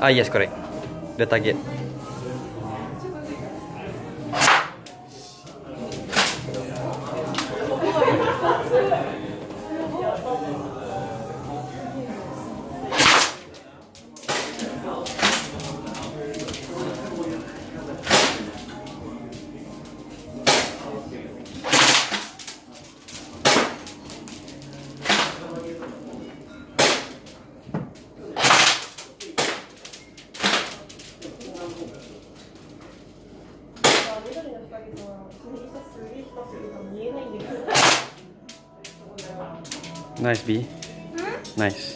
Ah yes correct. The target. ナイスビー。ナイス。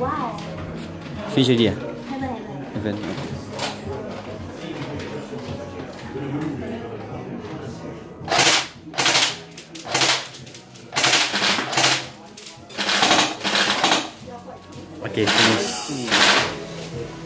Wow. Finish already ah? Haven't, haven't. Haven't. Okay, finish. Mm.